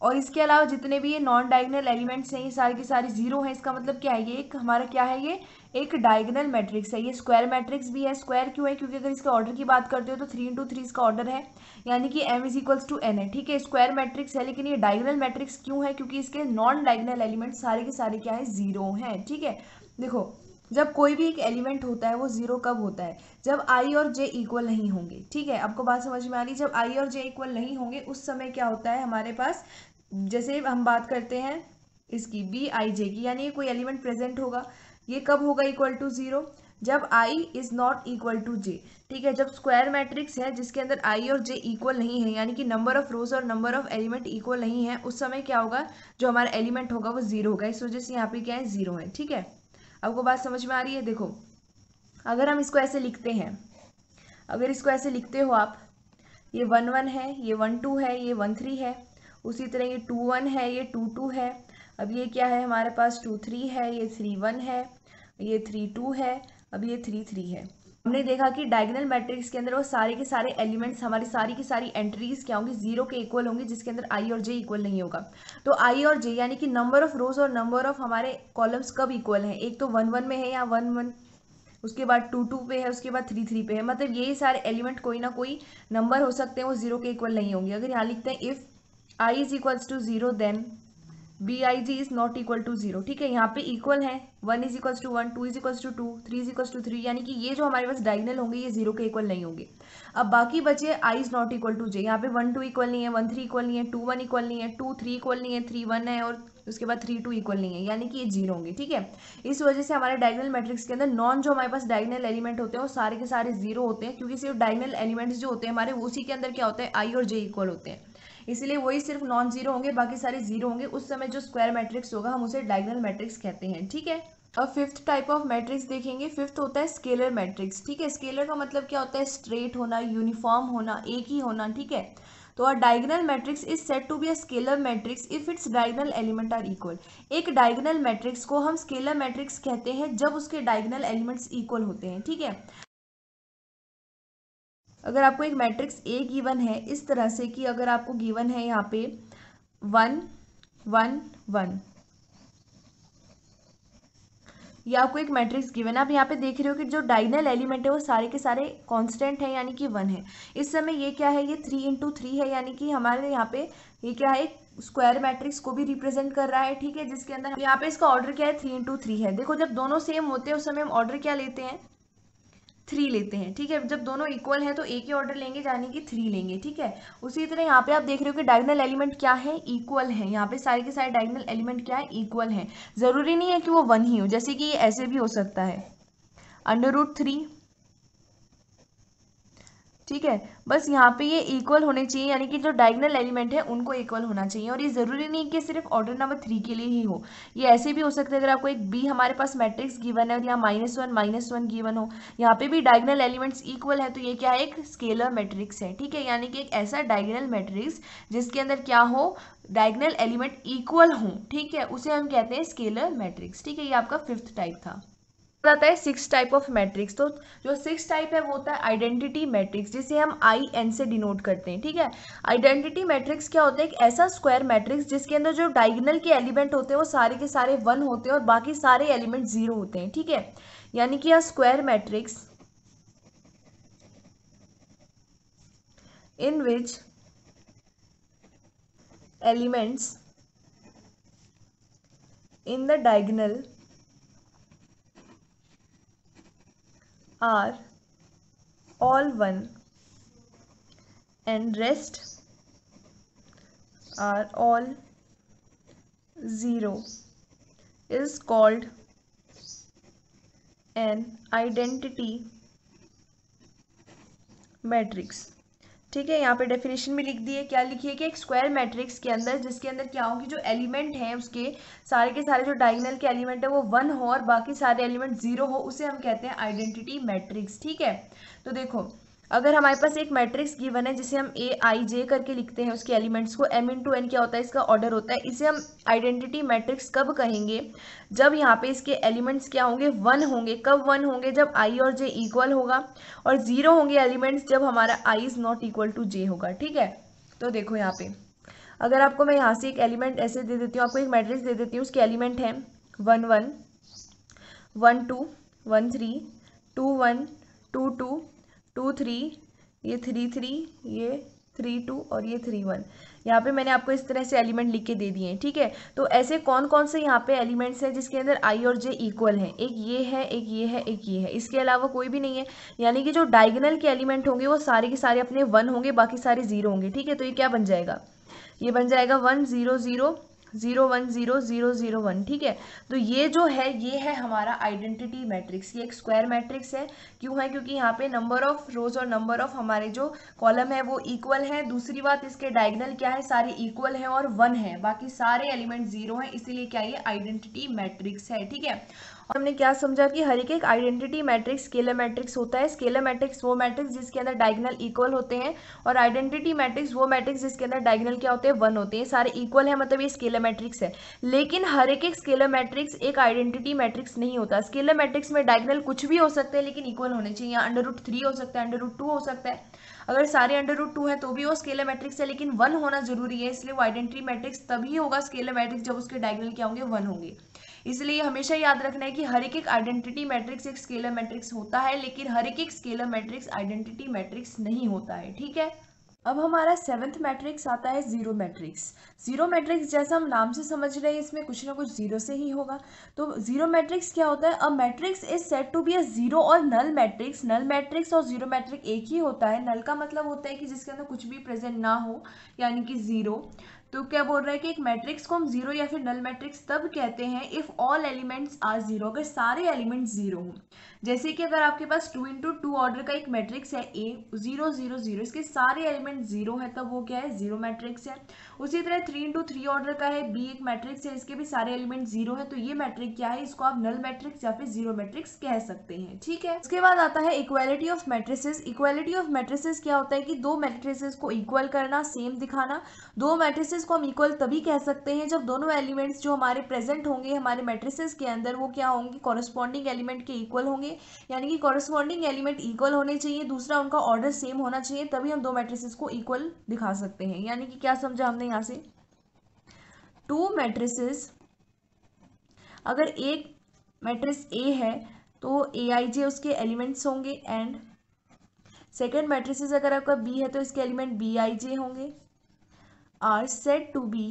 और इसके अलावा जितने भी ये नॉन डायगनल एलिमेंट्स हैं, ये सारे के सारे ज़ीरो हैं, इसका मतलब क्या है? ये एक हमारा क्या है? ये एक डायगनल मैट्रिक्स है। ये स्क्वायर मैट्रिक्स भी है। स्क्वायर क्यों है? क्योंकि अगर इसके ऑर्डर की बात करते हो तो थ्री इंटू थ्री इसका ऑर्डर है। यानी कि m is equals to n है। ठीक है स्क्वायर मैट्रिक्स है, लेकिन ये डायगनल मैट्रिक्स क्यों है? क्योंकि इसके नॉन डायगनल एलिमेंट सारे के सारे क्या है? ज़ीरो हैं। ठीक है? देखो, जब कोई भी एक एलिमेंट होता है, वो ज़ीरो कब होता है? जब आई और जे इक्वल नहीं होंगे। ठीक है? आपको बात समझ में आ रही जब आई और जे इक्वल नहीं होंगे, उस समय क्या होता है हमारे पास? जैसे हम बात करते हैं इसकी बी आई जे की, यानी कोई एलिमेंट प्रेजेंट होगा। ये कब होगा इक्वल टू ज़ीरो जब i is not equal to j ठीक है, जब स्क्वायर मैट्रिक्स है, जिसके अंदर आई और जे इक्वल नहीं है, यानी कि नंबर ऑफ़ रोज और नंबर ऑफ़ एलिमेंट इक्वल नहीं है, उस समय क्या होगा? जो हमारा एलिमेंट होगा, वो ज़ीरो होगा। इस वजह से यहाँ पे क्या है? ज़ीरो है। ठीक है? आपको बात समझ में आ रही है? देखो, अगर हम इसको ऐसे लिखते हैं, अगर इसको ऐसे लिखते हो आप, ये वन वन है, ये वन टू है, ये वन थ्री है, उसी तरह ये टू वन है, ये टू टू है अब ये क्या है? हमारे पास टू थ्री है, ये थ्री वन है, ये थ्री टू है, अब ये थ्री थ्री है। हमने देखा कि डायगनल मैट्रिक्स के अंदर वो सारे के सारे एलिमेंट्स हमारी सारी की सारी एंट्रीज क्या होंगी? ज़ीरो के इक्वल होंगी, जिसके अंदर आई और जे इक्वल नहीं होगा। तो आई और जे यानी कि नंबर ऑफ़ रोज और नंबर ऑफ़ हमारे कॉलम्स कब इक्वल हैं? एक तो वन वन में है या वन वन उसके बाद टू टू पे है, उसके बाद थ्री थ्री पे है। मतलब यही सारे एलिमेंट कोई ना कोई नंबर हो सकते हैं, वो ज़ीरो के इक्वल नहीं होंगे। अगर यहाँ लिखते हैं if i is equals to zero then b i g is not equal to zero ठीक है, यहाँ पे इक्वल है. One is equal to one two is equals to two three is equals to three यानी कि ये जो हमारे पास डायगनल होंगे, ये ज़ीरो के इक्वल नहीं होंगे. अब बाकी बचे i is not equal to j यहाँ पे वन टू इक्वल नहीं है वन थ्री इक्वल नहीं है टू वन इक्वल नहीं है टू थ्री इक्वल नहीं है थ्री वन है, और उसके बाद थ्री टू इक्वल नहीं है. यानी कि ये ज़ीरो होंगे, ठीक है? इस वजह से हमारे डायगनल मैट्रिक्स के अंदर नॉन जो हमारे पास डायगनल एलिमेंट होते हैं, वो सारे के सारे ज़ीरो होते हैं, क्योंकि सिर्फ़ डायगनल एलिमेंट्स जो होते हैं हमारे, उसी के अंदर क्या होता है? आई और जे इक्वल होते हैं. इसलिए वही सिर्फ़ नॉन ज़ीरो होंगे, बाकी सारे ज़ीरो होंगे। उस समय जो स्क्वायर मैट्रिक्स होगा, हम उसे डायगनल मैट्रिक्स कहते हैं, ठीक है? अब फिफ्थ टाइप ऑफ़ मैट्रिक्स देखेंगे। फिफ्थ होता है स्केलर मैट्रिक्स ठीक है? स्केलर का मतलब क्या होता है? स्ट्रेट होना यूनिफॉर्म होना, एक ही होना, ठीक है? तो a diagonal matrix is said to be a scalar matrix if its diagonal element are equal एक डायगनल मैट्रिक्स को हम स्केलर मैट्रिक्स कहते हैं जब उसके डायगनल एलिमेंट्स इक्वल होते हैं, ठीक है? अगर आपको एक मैट्रिक्स ए गिवन है, इस तरह से कि अगर आपको गिवन है यहाँ पे वन वन वन ये आपको एक मैट्रिक्स गिवन है। आप यहाँ पे देख रहे हो कि जो डाइनल एलिमेंट है, वो सारे के सारे कांस्टेंट है, यानी कि वन है। इस समय ये क्या है? ये थ्री इंटू थ्री है, यानी कि हमारे यहाँ पे ये क्या है? स्क्वायर मैट्रिक्स को भी रिप्रेजेंट कर रहा है, ठीक है? जिसके अंदर यहाँ पे इसका ऑर्डर क्या है? थ्री इंटू थ्री है। देखो, जब दोनों सेम होते हैं, उस समय हम ऑर्डर क्या लेते हैं? थ्री लेते हैं, ठीक है? जब दोनों इक्वल है तो एक ही ऑर्डर लेंगे, यानी कि थ्री लेंगे, ठीक है? उसी तरह यहाँ पे आप देख रहे हो कि डायगनल एलिमेंट क्या है? इक्वल है। यहाँ पे सारे के सारे डायगनल एलिमेंट क्या है? इक्वल है। ज़रूरी नहीं है कि वो वन ही हो, जैसे कि ये ऐसे भी हो सकता है। अंडर रूट थ्री ठीक है? बस यहाँ पे ये इक्वल होने चाहिए, यानी कि जो डायगनल एलिमेंट है, उनको इक्वल होना चाहिए। और ये ज़रूरी नहीं कि सिर्फ़ ऑर्डर नंबर थ्री के लिए ही हो। ये ऐसे भी हो सकता है, अगर आपको एक बी हमारे पास मैट्रिक्स गिवन है और यहाँ minus one minus one given हो। यहाँ पे भी डायगनल एलिमेंट्स इक्वल है तो ये क्या है? एक स्केलर मैट्रिक्स है, ठीक है? यानी कि एक ऐसा डायगनल मैट्रिक्स जिसके अंदर क्या हो? डायगनल एलिमेंट इक्वल हो, ठीक है? उसे हम कहते हैं स्केलर मैट्रिक्स ठीक है? ये आपका फिफ्थ टाइप था। आता है सिक्स टाइप ऑफ़ मैट्रिक्स तो जो सिक्स टाइप है, वो होता है आइडेंटिटी मैट्रिक्स जिसे हम आई एन से डिनोट करते हैं, ठीक है? आइडेंटिटी मैट्रिक्स क्या होता है? एक ऐसा स्क्वायर मैट्रिक्स जिसके अंदर जो डायगनल के एलिमेंट होते हैं, वो सारे के सारे वन होते हैं और बाकी सारे एलिमेंट ज़ीरो होते हैं, ठीक है? यानी कि यह square matrix in which elements in the diagonal are all one and rest are all zero is called an identity matrix ठीक है, यहाँ पे डेफिनेशन भी लिख दिए, क्या लिखिए कि एक स्क्वायर मैट्रिक्स के अंदर, जिसके अंदर क्या हो कि जो एलिमेंट हैं उसके, सारे के सारे जो डायगनल के एलिमेंट है, वो वन हो और बाकी सारे एलिमेंट ज़ीरो हो, उसे हम कहते हैं आइडेंटिटी मैट्रिक्स ठीक है? तो देखो अगर हमारे पास एक मैट्रिक्स गिवन है, जिसे हम ए आई जे करके लिखते हैं, उसके एलिमेंट्स को एम इन टू एन क्या होता है? इसका ऑर्डर होता है। इसे हम आइडेंटिटी मैट्रिक्स कब कहेंगे? जब यहाँ पे इसके एलिमेंट्स क्या होंगे? वन होंगे। कब वन होंगे? जब आई और जे इक्वल होगा। और ज़ीरो होंगे एलिमेंट्स जब हमारा i is not equal to j होगा। ठीक है? तो देखो यहाँ पे। अगर आपको मैं यहाँ से एक एलिमेंट ऐसे दे देती हूँ, आपको एक मैट्रिक्स दे देती हूँ, उसके एलिमेंट हैं। One one one two one three two one two two two three, ये थ्री थ्री, ये थ्री टू और ये थ्री वन। यहाँ पे मैंने आपको इस तरह से एलिमेंट लिख के दे दिए हैं, ठीक है? तो ऐसे कौन कौन से यहाँ पे एलिमेंट्स हैं जिसके अंदर आई और जे इक्वल हैं? एक ये है, एक ये है, एक ये है। इसके अलावा कोई भी नहीं है। यानी कि जो डायगनल के एलिमेंट होंगे, वो सारे के सारे अपने वन होंगे, बाकी सारे ज़ीरो होंगे, ठीक है? तो ये क्या बन जाएगा? ये बन जाएगा one, zero zero zero one zero zero zero one, ठीक है? तो ये जो है, ये है हमारा आइडेंटिटी मैट्रिक्स ये एक स्क्वायर मैट्रिक्स है। क्यों है? क्योंकि यहाँ पे नंबर ऑफ़ रोज और नंबर ऑफ़ हमारे जो कॉलम है, वो इक्वल है। दूसरी बात, इसके डायगनल क्या है? सारे इक्वल है और वन है। बाकी सारे एलिमेंट ज़ीरो है, इसीलिए क्या ये आइडेंटिटी मैट्रिक्स है, ठीक है? हमने क्या समझा कि हर एक एक आइडेंटिटी मैट्रिक्स स्केलर मैट्रिक्स होता है। स्केलर मैट्रिक्स वो मैट्रिक्स जिसके अंदर डायगनल इक्वल होते हैं और आइडेंटिटी मैट्रिक्स वो मैट्रिक्स जिसके अंदर डायगनल क्या होते हैं? वन होते हैं। सारे इक्वल है मतलब ये स्केलर मैट्रिक्स है। लेकिन हर एक एक स्केलर मैट्रिक्स एक आइडेंटिटी मैट्रिक्स नहीं होता। स्केलर मैट्रिक्स में डायगनल कुछ भी हो सकते हैं, लेकिन इक्वल होने चाहिए। अंडर रूट थ्री हो सकता है अंडर रूट टू हो सकता है। अगर सारे अंडर रूट टू है तो भी वो स्केलर मैट्रिक्स है, लेकिन वन होना ज़रूरी है। इसलिए वो आइडेंटिटी मैट्रिक्स तभी होगा स्केलर मैट्रिक्स जब उसके डायगनल क्या होंगे? वन होंगे। इसलिए हमेशा याद रखना है कि हर एक एक आइडेंटिटी मैट्रिक्स एक स्केलर मैट्रिक्स होता है, लेकिन हर एक एक स्केलर मैट्रिक्स आइडेंटिटी मैट्रिक्स नहीं होता है, ठीक है? अब हमारा सेवन्थ मैट्रिक्स आता है ज़ीरो मैट्रिक्स ज़ीरो मैट्रिक्स जैसा हम नाम से समझ रहे हैं, इसमें कुछ ना कुछ ज़ीरो से ही होगा। तो ज़ीरो मैट्रिक्स क्या होता है? A matrix is said to be a zero और नल मैट्रिक्स नल मैट्रिक्स और ज़ीरो मैट्रिक एक ही होता है। नल का मतलब होता है कि जिसके अंदर कुछ भी प्रेजेंट ना हो, यानी कि ज़ीरो तो क्या बोल रहा है कि एक मैट्रिक्स को हम ज़ीरो या फिर नल मैट्रिक्स तब कहते हैं if all elements are zero अगर सारे एलिमेंट्स ज़ीरो हों। जैसे कि अगर आपके पास टू इंटू टू ऑर्डर का एक मैट्रिक्स है ए ज़ीरो ज़ीरो ज़ीरो इसके सारे एलिमेंट ज़ीरो है, तब वो क्या है? ज़ीरो मैट्रिक्स है। उसी तरह थ्री इंटू थ्री ऑर्डर का है बी एक मैट्रिक्स है, इसके भी सारे एलिमेंट ज़ीरो है तो ये मैट्रिक क्या है? इसको आप नल मैट्रिक्स या फिर ज़ीरो मैट्रिक्स कह सकते हैं, ठीक है? उसके बाद आता है equality of matrices equality of matrices क्या होता है कि दो मैट्रिसेस को इक्वल करना सेम दिखाना, दो मैट्रिसेस को हम इक्वल तभी कह सकते हैं जब दोनों एलिमेंट्स जो हमारे प्रेजेंट होंगे, हमारे मैट्रिसेस के अंदर वो क्या होंगे? कॉरस्पॉन्डिंग एलिमेंट के इक्वल होंगे। यानी कि कॉरस्पॉन्डिंग एलिमेंट इक्वल होने चाहिए, दूसरा उनका ऑर्डर सेम होना चाहिए, तभी हम दो मैट्रिसेस को इक्वल दिखा सकते हैं। यानी कि क्या समझा हमने यहाँ से? टू मैट्रिसेस अगर एक मैट्रिक्स ए है तो ए आई जे उसके एलिमेंट्स होंगे एंड सेकेंड मैट्रिसेस अगर आपका बी है तो इसके एलिमेंट बी आई जे होंगे। Are said to be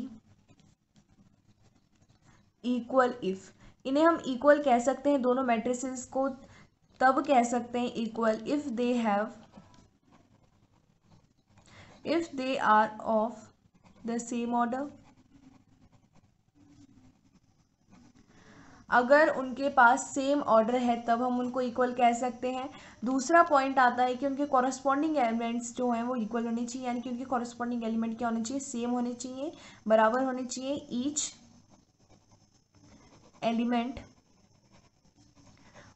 equal if इन्हें हम इक्वल कह सकते हैं, दोनों मैट्रिसेस को तब कह सकते हैं equal if they have if they are of the same order अगर उनके पास सेम ऑर्डर है, तब हम उनको इक्वल कह सकते हैं। दूसरा पॉइंट आता है कि उनके कॉरस्पॉन्डिंग एलिमेंट्स जो हैं, वो इक्वल होने चाहिए, यानी कि उनके कॉरस्पॉन्डिंग एलिमेंट क्या होने चाहिए? सेम होने चाहिए, बराबर होने चाहिए each element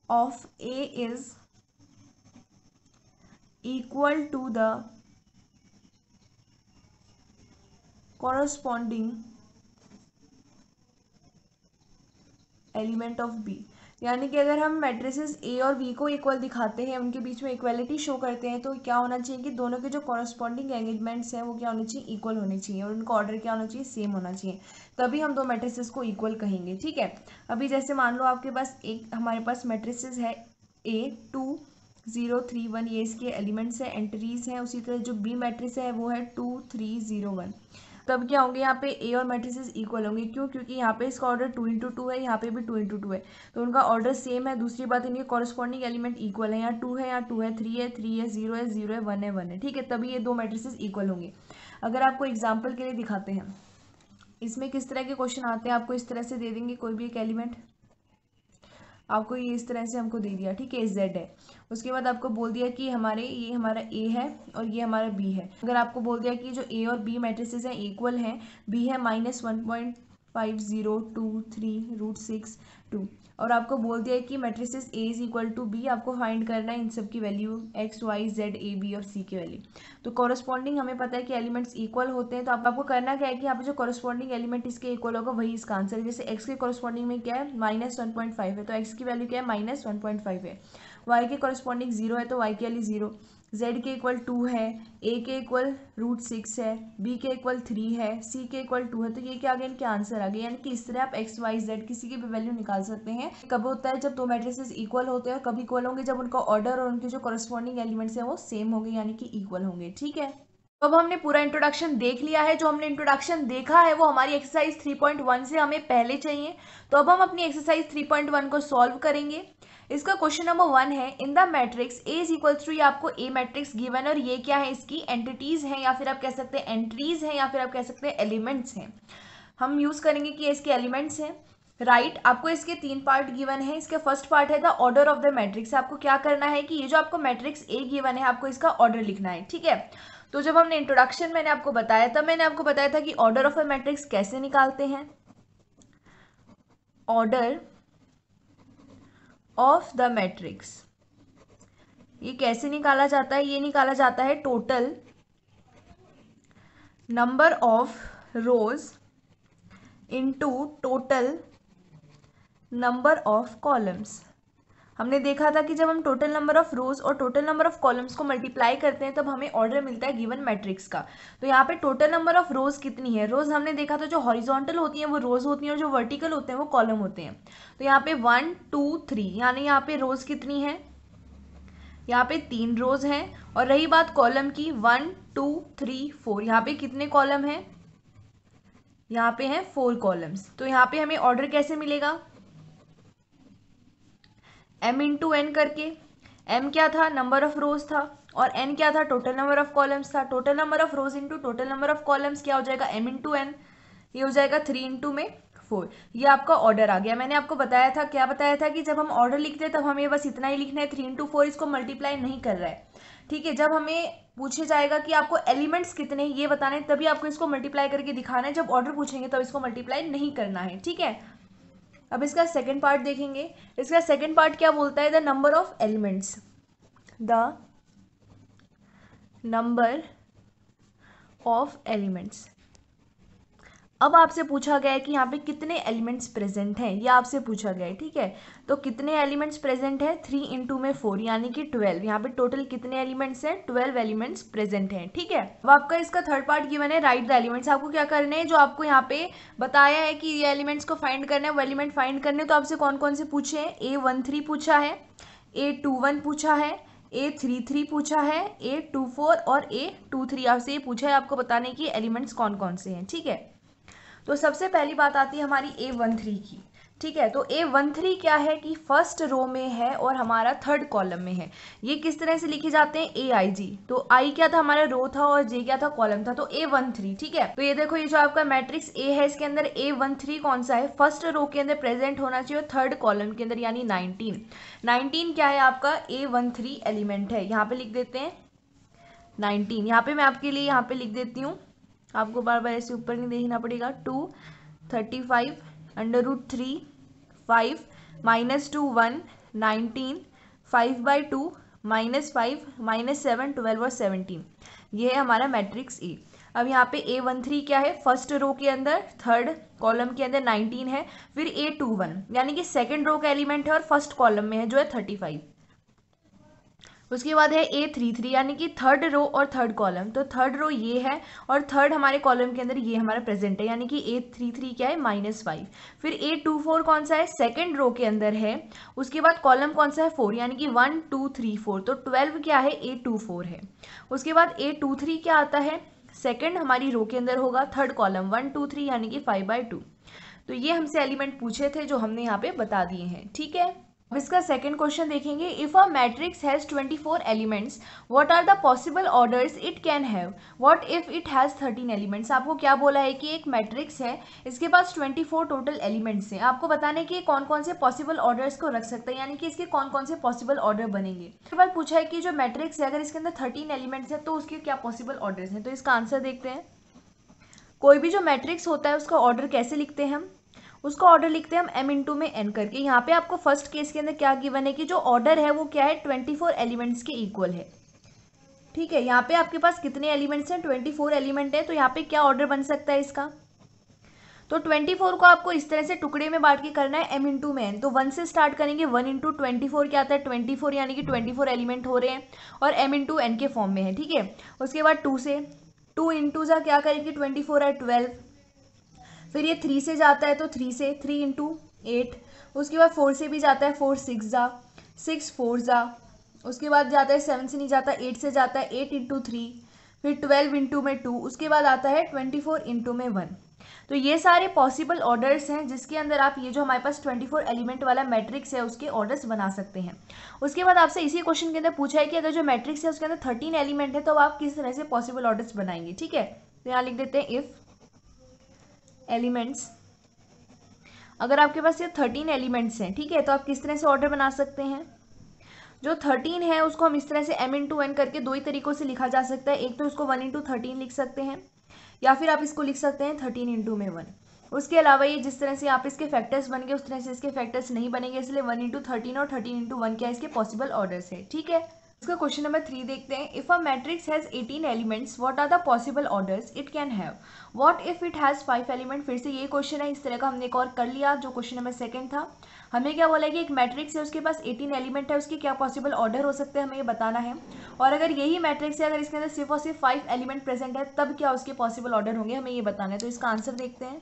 of A is equal to the corresponding element of B. यानी कि अगर हम मैट्रिसेस ए और बी को इक्वल दिखाते हैं, उनके बीच में इक्वलिटी शो करते हैं तो क्या होना चाहिए कि दोनों के जो कॉरस्पॉन्डिंग एंगेजमेंट्स हैं, वो क्या होने चाहिए इक्वल होने चाहिए और उनका ऑर्डर क्या होना चाहिए सेम होना चाहिए। तभी हम दो मैट्रिसेस को इक्वल कहेंगे, ठीक है? अभी जैसे मान लो आपके पास एक, हमारे पास मैट्रिसेस है A two zero three one ये इसके एलिमेंट्स हैं एंट्रीज हैं, उसी तरह जो बी मैट्रिक्स है, वो है टू थ्री ज़ीरो वन तब क्या होंगे, यहाँ पे ए और मैट्रिसेस इक्वल होंगे। क्यों? क्योंकि यहाँ पे इसका ऑर्डर टू इंटू टू है, यहाँ पे भी टू इंटू टू है। तो उनका ऑर्डर सेम है, दूसरी बात इनके कॉरस्पॉन्डिंग एलिमेंट इक्वल है। यहाँ टू है, यहाँ टू है थ्री है थ्री है ज़ीरो है ज़ीरो है वन है वन है। ठीक है, तभी ये दो मैट्रिसेस इक्वल होंगे। अगर आपको एग्ज़ाम्पल के लिए दिखाते हैं, इसमें किस तरह के क्वेश्चन आते हैं, आपको इस तरह से दे देंगे, कोई भी एक एलिमेंट आपको ये इस तरह से हमको दे दिया, ठीक है जेड है। उसके बाद आपको बोल दिया कि हमारे, ये हमारा ए है और ये हमारा बी है। अगर आपको बोल दिया कि जो ए और बी मैट्रिसेस हैं इक्वल हैं बी है minus one point five zero two three root six two और आपको बोल दिया है कि matrices A is equal to B आपको फाइंड करना है इन सब की value X Y Z A B और सी की वैल्यू तो कॉरस्पॉन्डिंग हमें पता है कि एलिमेंट्स इक्वल होते हैं तो आप, आपको करना क्या है कि आप जो कॉरस्पॉन्डिंग एलिमेंट इसके इक्वल होगा, वही इसका आंसर है. जैसे एक्स के कॉरस्पॉन्डिंग में क्या है? माइनस वन पॉइंट फाइव है. तो एक्स की वैल्यू क्या है? माइनस वन पॉइंट फाइव है. वाई के कॉरस्पॉन्डिंग ज़ीरो है तो वाई की वैल्यू ज़ीरो जेड के इक्वल टू है ए के इक्वल रूट सिक्स है बी के इक्वल थ्री है सी के इक्वल टू है तो ये क्या आ गया इनके आंसर आ गए यानी कि इस तरह आप एक्स वाई जेड किसी की भी वैल्यू निकाल सकते हैं। कब होता है? जब दो मैट्रिसेस इक्वल होते हैं, कब इक्वल होंगे? जब उनका ऑर्डर और उनके जो करस्पॉन्डिंग एलिमेंट्स हैं, वो सेम होंगे, यानी कि इक्वल होंगे, ठीक है? तो अब हमने पूरा इंट्रोडक्शन देख लिया है। जो हमने इंट्रोडक्शन देखा है, वो हमारी एक्सरसाइज 3.1 से हमें पहले चाहिए। तो अब हम अपनी एक्सरसाइज 3.1 को सॉल्व करेंगे। इसका क्वेश्चन नंबर वन है in the matrix A is equal to आपको ए मैट्रिक्स गिवन और ये क्या है इसकी? एंटिटीज हैं या फिर आप कह सकते हैं एंट्रीज हैं या फिर आप कह सकते हैं एलिमेंट्स हैं। हम यूज़ करेंगे कि इसके एलिमेंट्स हैं। राइट right, आपको इसके तीन पार्ट गिवन है। इसके फ़र्स्ट पार्ट है the order of the matrix आपको क्या करना है कि ये जो आपको मैट्रिक्स ए गिवन है आपको इसका ऑर्डर लिखना है ठीक है? तो जब हमने इंट्रोडक्शन मैंने आपको बताया तब मैंने आपको बताया था कि ऑर्डर ऑफ़ अ मैट्रिक्स कैसे निकालते हैं? Order of the matrix. ये कैसे निकाला जाता है? ये निकाला जाता है total number of rows into total number of columns. हमने देखा था कि जब हम टोटल नंबर ऑफ़ रोज और टोटल नंबर ऑफ़ कॉलम्स को मल्टीप्लाई करते हैं, तब हमें ऑर्डर मिलता है गिवन मैट्रिक्स का। तो यहाँ पे टोटल नंबर ऑफ़ रोज कितनी है? रोज हमने देखा था जो हॉरिजॉन्टल होती हैं, वो रोज होती हैं और जो वर्टिकल होते हैं, वो कॉलम होते हैं। तो यहाँ पे वन टू थ्री यानी यहाँ पे रोज कितनी है? यहाँ पे तीन रोज हैं और रही बात कॉलम की वन टू थ्री फोर यहाँ पे कितने कॉलम हैं? यहाँ पे हैं फोर कॉलम्स तो यहाँ पे हमें ऑर्डर कैसे मिलेगा? एम इंटू एन करके एम क्या था? नंबर ऑफ़ रोज था और एन क्या था? टोटल नंबर ऑफ़ कॉलम्स था। Total number of rows into total number of columns क्या हो जाएगा? एम इंटू एन ये हो जाएगा थ्री इंटू में फोर ये आपका ऑर्डर आ गया। मैंने आपको बताया था, क्या बताया था कि जब हम ऑर्डर लिखते हैं, तब हमें बस इतना ही लिखना है। थ्री इंटू फोर इसको मल्टीप्लाई नहीं कर रहा है। ठीक है? जब हमें पूछे जाएगा कि आपको एलिमेंट्स कितने हैं, ये बताना तभी आपको इसको मल्टीप्लाई करके दिखाना है। जब ऑर्डर पूछेंगे, तब इसको मल्टीप्लाई नहीं करना है। ठीक है? अब इसका सेकेंड पार्ट देखेंगे। इसका सेकेंड पार्ट क्या बोलता है? The number of elements the number of elements अब आपसे पूछा गया है कि यहाँ पे कितने एलिमेंट्स प्रेजेंट हैं, ये आपसे पूछा गया है, ठीक है? तो कितने एलिमेंट्स प्रेजेंट है? थ्री इंटू में फोर, यानी कि ट्वेल्व। यहाँ पे टोटल कितने एलिमेंट्स हैं? ट्वेल्व एलिमेंट्स प्रेजेंट हैं, ठीक है? अब आपका इसका थर्ड पार्ट गिवन है राइट द एलिमेंट्स आपको क्या करने हैं? जो आपको यहाँ पे बताया है कि ये एलिमेंट्स को फाइंड करना है, वो एलिमेंट फाइंड करने तो आपसे कौन कौन से पूछे हैं? ए वन थ्री पूछा है ए टू वन पूछा है ए थ्री थ्री पूछा है ए टू फोर और ए टू थ्री आपसे ये पूछा है आपको बताने की एलिमेंट्स कौन कौन से हैं, ठीक है? तो सबसे पहली बात आती है हमारी ए वन थ्री की। ठीक है तो ए वन थ्री क्या है कि फ़र्स्ट रो में है और हमारा थर्ड कॉलम में है। ये किस तरह से लिखे जाते हैं? ए आई जी तो आई क्या था? हमारा रो था और जे क्या था? कॉलम था। तो ए वन थ्री ठीक है? तो ये देखो, ये जो आपका मैट्रिक्स ए है, इसके अंदर ए वन थ्री कौन सा है? फ़र्स्ट रो के अंदर प्रेजेंट होना चाहिए थर्ड कॉलम के अंदर, यानी नाइनटीन नाइनटीन क्या है आपका? ए वन थ्री एलिमेंट है। यहाँ पे लिख देते हैं नाइनटीन यहाँ पे मैं आपके लिए यहाँ पे लिख देती हूँ। आपको बार बार ऐसे ऊपर नहीं देखना पड़ेगा। Two, thirty five under root three five minus two one nineteen five by two minus five minus seven twelve और सेवनटीन ये है हमारा मैट्रिक्स ए अब यहाँ पे ए वन थ्री क्या है? फ़र्स्ट रो के अंदर थर्ड कॉलम के अंदर नाइनटीन है, फिर ए टू वन यानी कि सेकेंड रो का एलिमेंट है और फ़र्स्ट कॉलम में है, जो है थर्टी फाइव उसके बाद है ए थ्री थ्री यानी कि थर्ड रो और थर्ड कॉलम तो थर्ड रो ये है और थर्ड हमारे कॉलम के अंदर ये हमारा प्रेजेंट है, यानी कि ए थ्री थ्री क्या है? माइनस फाइव फिर ए टू फोर कौन सा है? सेकेंड रो के अंदर है. उसके बाद कॉलम कौन सा है? फोर यानी कि वन टू थ्री फोर तो ट्वेल्व क्या है? ए टू फोर है. उसके बाद ए टू थ्री क्या आता है? सेकेंड हमारी रो के अंदर होगा third column one two three यानी कि फाइव बाई टू तो ये हमसे एलिमेंट पूछे थे जो हमने यहाँ पे बता दिए हैं. ठीक है? अब इसका सेकंड क्वेश्चन देखेंगे। If a matrix has 24 elements what are the possible orders it can have what if it has 13 elements आपको क्या बोला है कि एक मैट्रिक्स है, इसके पास 24 टोटल एलिमेंट्स हैं। आपको बताने कि कौन कौन से पॉसिबल ऑर्डर्स को रख सकते हैं, यानी कि इसके कौन कौन से पॉसिबल ऑर्डर बनेंगे। उसके बाद पूछा है कि जो मैट्रिक्स है, अगर इसके अंदर थर्टीन एलिमेंट्स है तो उसके क्या पॉसिबल ऑर्डर्स हैं? तो इसका आंसर देखते हैं। कोई भी जो मैट्रिक्स होता है, उसका ऑर्डर कैसे लिखते हैं हम? उसका ऑर्डर लिखते हैं हम एम इंटू में एन करके। यहाँ पे आपको फ़र्स्ट केस के अंदर क्या गिवन है कि जो ऑर्डर है वो क्या है? ट्वेंटी फोर एलिमेंट्स के इक्वल है। ठीक है, यहाँ पे आपके पास कितने एलिमेंट्स हैं? ट्वेंटी फोर एलिमेंट है तो यहाँ पे क्या ऑर्डर बन सकता है इसका? तो ट्वेंटी फोर को आपको इस तरह से टुकड़े में बांट के करना है एम इंटू में एन तो वन से स्टार्ट करेंगे वन इंटू ट्वेंटी फोर क्या आता है? ट्वेंटी फोर यानी कि ट्वेंटी फोर एलिमेंट हो रहे हैं और एम इंटू एन के फॉर्म में है। ठीक है, उसके बाद टू से टू इंटू जा क्या करेंगे? ट्वेंटी फोर है ट्वेल्व फिर ये थ्री से जाता है तो थ्री से थ्री इंटू एट उसके बाद फोर से भी जाता है फोर सिक्स जा सिक्स फोर जा. उसके बाद जाता है सेवन से नहीं जाता एट से जाता है एट इंटू थ्री फिर ट्वेल्व इंटू में टू उसके बाद आता है ट्वेंटी फोर इंटू में वन तो ये सारे पॉसिबल ऑर्डर्स हैं, जिसके अंदर आप ये जो हमारे पास 24 एलिमेंट वाला मैट्रिक्स है, उसके ऑर्डर्स बना सकते हैं. उसके बाद आपसे इसी क्वेश्चन के अंदर पूछा है कि अगर जो मैट्रिक्स है, उसके अंदर 13 एलिमेंट है तो आप किस तरह से पॉसिबल ऑर्डर्स बनाएँगे? ठीक है? तो यहाँ लिख देते हैं इफ़ एलिमेंट्स। अगर आपके पास ये थर्टीन एलिमेंट्स हैं, ठीक है तो आप किस तरह से ऑर्डर बना सकते हैं? जो थर्टीन है, उसको हम इस तरह से एम इन टू एन करके दो ही तरीकों से लिखा जा सकता है। एक तो इसको वन इंटू थर्टीन लिख सकते हैं, या फिर आप इसको लिख सकते हैं थर्टीन इंटू में वन उसके अलावा ये जिस तरह से आप इसके फैक्टर्स बन गए, उस तरह से इसके फैक्टर्स नहीं बनेंगे, इसलिए वन इंटू थर्टीन और थर्टीन इंटू वन क्या इसके पॉसिबल ऑर्डर्स है, ठीक है? इसका क्वेश्चन नंबर थ्री देखते हैं। If a matrix has 18 elements what are the possible orders it can have what if it has five element फिर से ये क्वेश्चन है। इस तरह का हमने एक और कर लिया, जो क्वेश्चन नंबर सेकंड था। हमें क्या बोला कि एक मैट्रिक्स है, उसके पास 18 एलिमेंट है, उसके क्या पॉसिबल ऑर्डर हो सकते हैं, हमें ये बताना है। और अगर यही मैट्रिक्स है, अगर इसके अंदर सिर्फ़ और सिर्फ़ फाइव एलिमेंट प्रेजेंट है, तब क्या उसके पॉसिबल ऑर्डर होंगे, हमें ये बताना है। तो इसका आंसर देखते हैं।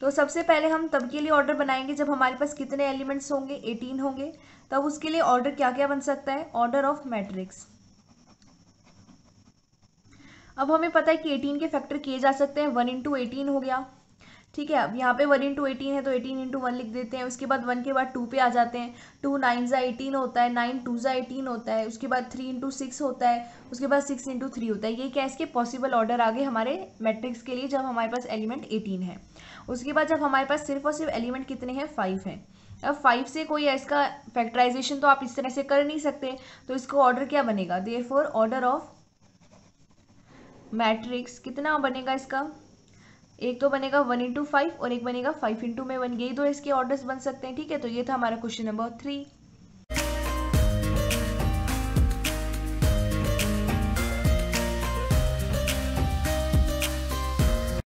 तो सबसे पहले हम तब के लिए ऑर्डर बनाएँगे जब हमारे पास कितने एलिमेंट्स होंगे? एटीन होंगे। तब उसके लिए ऑर्डर क्या क्या बन सकता है? ऑर्डर ऑफ़ मैट्रिक्स अब हमें पता है कि एटीन के फैक्टर किए जा सकते हैं। वन इंटू एटीन हो गया। ठीक है, अब यहाँ पे वन इंटू एटीन है तो एटीन इंटू वन लिख देते हैं। उसके बाद वन के बाद टू पे आ जाते हैं। टू नाइन ज़ा एटीन होता है नाइन टू ज़ा एटीन होता है। उसके बाद थ्री इंटू सिक्स होता है। उसके बाद सिक्स इंटू थ्री होता है। ये क्या इसके पॉसिबल ऑर्डर आ गए हमारे मैट्रिक्स के लिए जब हमारे पास एलिमेंट एटीन है। उसके बाद जब हमारे पास सिर्फ़ और सिर्फ़ एलिमेंट कितने हैं? फाइव हैं। अब फाइव से कोई इसका फैक्टराइजेशन तो आप इस तरह से कर नहीं सकते तो इसको ऑर्डर क्या बनेगा? There four order of matrix कितना बनेगा इसका? एक तो बनेगा वन इंटू फाइव और एक बनेगा फाइव इंटू में वन यही दो इसके ऑर्डर्स बन सकते हैं, ठीक है? तो ये था हमारा क्वेश्चन नंबर थ्री